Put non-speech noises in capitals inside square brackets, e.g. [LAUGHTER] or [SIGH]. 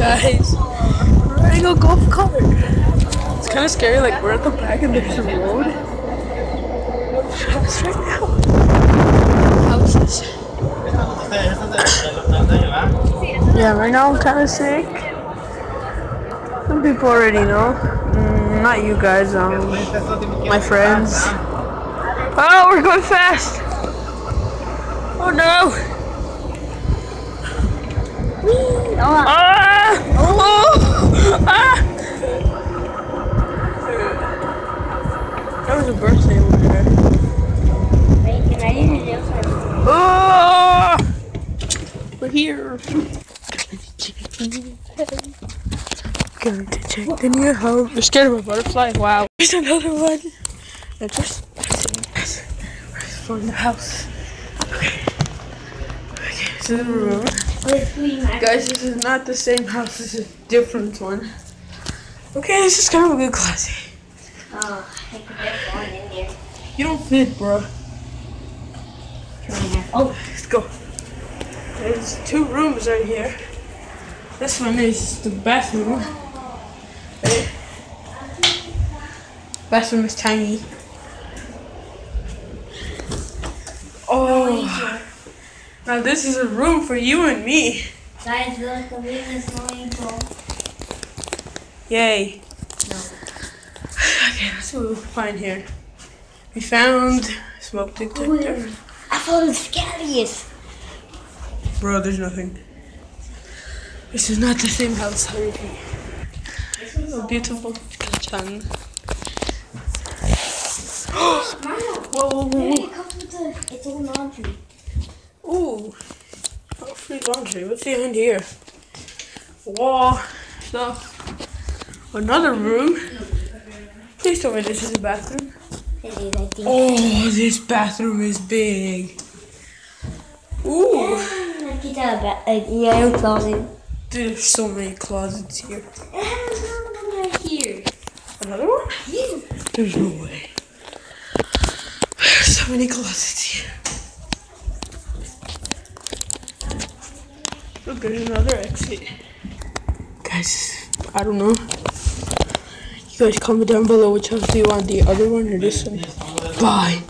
guys. We're riding a golf cart. It's kind of scary. Like we're at the back and there's a road. Right now. Houses. Yeah, right now I'm kind of sick. Some people already know. Mm, not you guys. Um, my friends. Oh, we're going fast. Oh no. Ah! Oh! Ah! That was a birthday over there. Oh! We're here. Going to check the new home. We're scared of a butterfly. Wow. There's another one. I just we're in the house. Okay. Okay, this is the room. Guys, this is not the same house. This is a different one. Okay, this is kind of a good classy. Oh, I could fit one in here. You don't fit, bro. Oh, Let's go. There's two rooms right here. This one is the bathroom. Right? Bathroom is tiny. Oh. Now this is a room for you and me. guys, look, I'm in this swimming. Yay. [LAUGHS] Okay, let's see what we find here. We found smoke detector. I found the scariest. Bro, there's nothing. This is not the same house, I repeat. A beautiful kitchen. [GASPS] whoa, whoa, whoa, whoa. It comes with the, its own laundry. Ooh. Oh, free laundry. What's behind here? Wall stuff. Another room. Tell me this is a bathroom. It is, I think. Oh, this bathroom is big. Ooh. Let's get out of bed. Uh, yeah, closet. There's so many closets here. Another one right here. Another one? Yeah. There's no way. There's [SIGHS] so many closets here. Look, there's another exit. Guys, I don't know. Guys comment down below which house do you want, the other one or this one? Bye.